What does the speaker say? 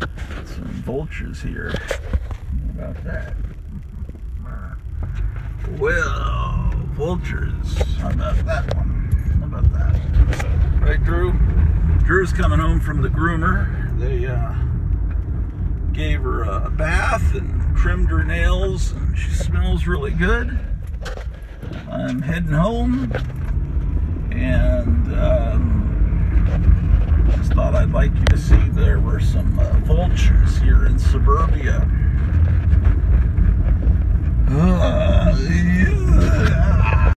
Some vultures here. How about that? Well, vultures. How about that one? How about that? Right, Drew? Drew's coming home from the groomer. They uh, gave her a bath and trimmed her nails, and she smells really good. I'm heading home, and um, just thought I'd like you to see there were some uh, vultures here in suburbia.